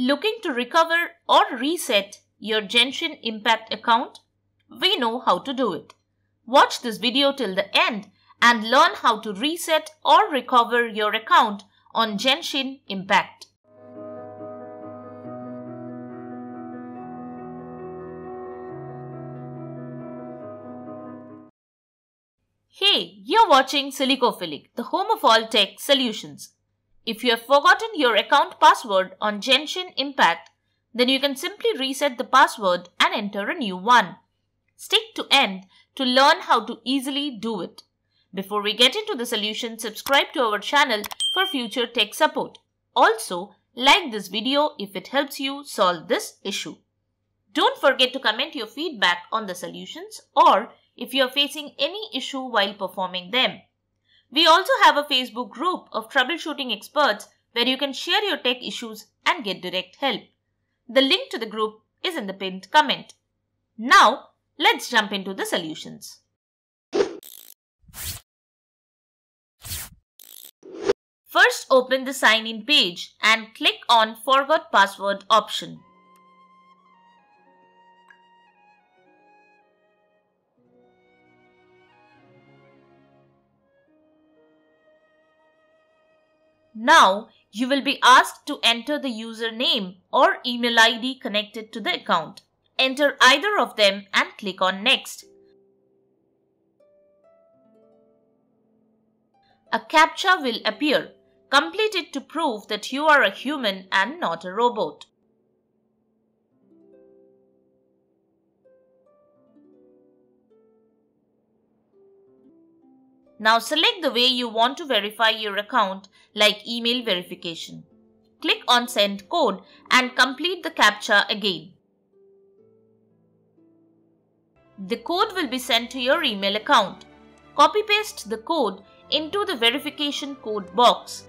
Looking to recover or reset your Genshin Impact account? We know how to do it. Watch this video till the end and learn how to reset or recover your account on Genshin Impact. Hey, you're watching Silicophilic, the home of all tech solutions. If you have forgotten your account password on Genshin Impact, then you can simply reset the password and enter a new one. Stick to end to learn how to easily do it. Before we get into the solution, subscribe to our channel for future tech support. Also, like this video if it helps you solve this issue. Don't forget to comment your feedback on the solutions or if you are facing any issue while performing them. We also have a Facebook group of troubleshooting experts where you can share your tech issues and get direct help. The link to the group is in the pinned comment. Now, let's jump into the solutions. First open the sign in page and click on forgot password option. Now, you will be asked to enter the username or email ID connected to the account. Enter either of them and click on Next. A CAPTCHA will appear. Complete it to prove that you are a human and not a robot. Now select the way you want to verify your account like email verification. Click on send code and complete the CAPTCHA again. The code will be sent to your email account. Copy paste the code into the verification code box.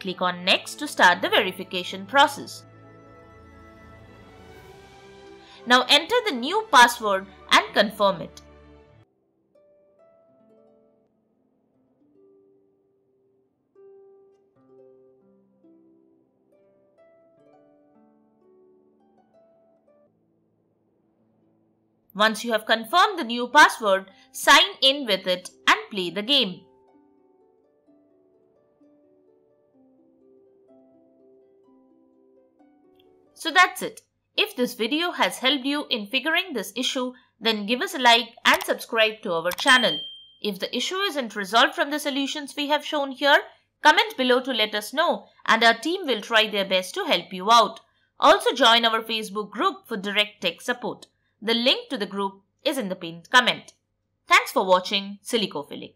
Click on next to start the verification process. Now enter the new password and confirm it. Once you have confirmed the new password, sign in with it and play the game. So that's it. If this video has helped you in figuring this issue, then give us a like and subscribe to our channel. If the issue isn't resolved from the solutions we have shown here, comment below to let us know and our team will try their best to help you out. Also join our Facebook group for direct tech support. The link to the group is in the pinned comment. Thanks for watching Silicophilic.